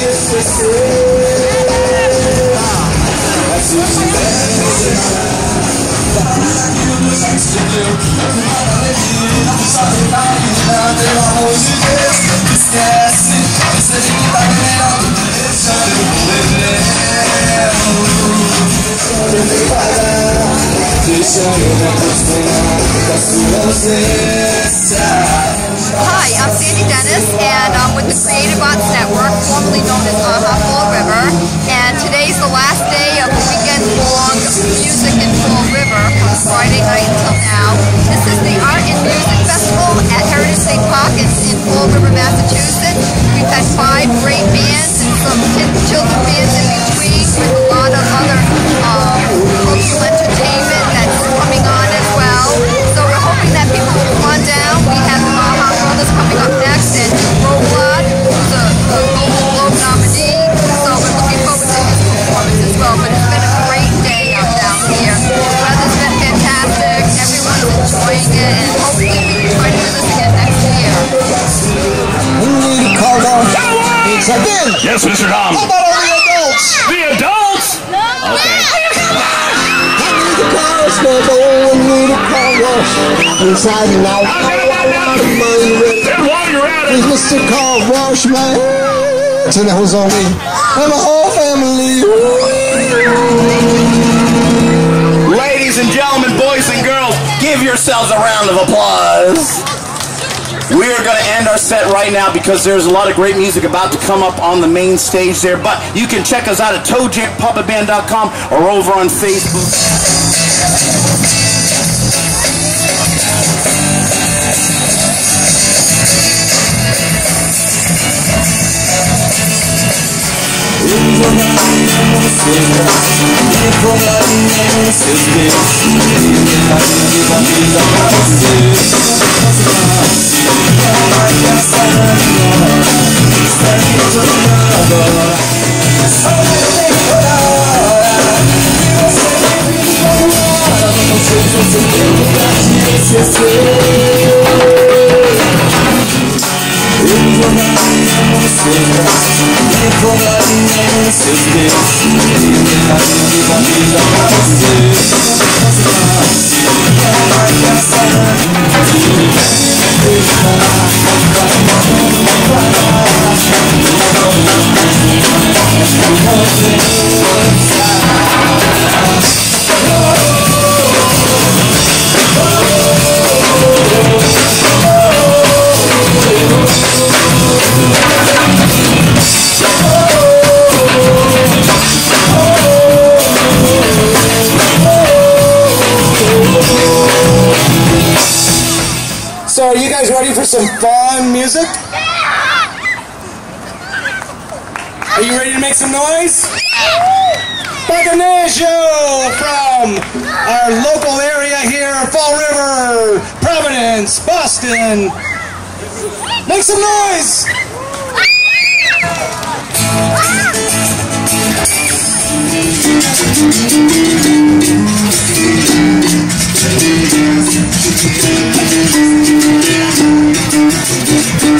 te esquecer Mas se eu tiver que desejar Para aquilo que se deu Para alegria, sabe da que Pelo amor de Deus, esquece Você de que tá querendo Deixa eu beber Deixa eu me acostumar com a sua ausência as Fall River. And today's the last day of the weekend-long music in Fall River from Friday night until now. This is the It's again. Yes, Mr. Tom. How about all the adults? The adults! Okay. The cars go we need a car wash. Inside and out. And while you're at It's it, Mr. Car Wash, man. And that was on me. And the whole family. Ladies and gentlemen, boys and girls, give yourselves a round of applause. We are going to end our set right now because there's a lot of great music about to come up on the main stage there. But you can check us out at toejampuppetband.com or over on Facebook. ser seu Eu vou no seu braço Eu na minha seus beijos E tentaria viva a vida pra você So are you guys ready for some fun music? Are you ready to make some noise? Bacanesio from our local area here, Fall River, Providence, Boston. Make some noise! Ah!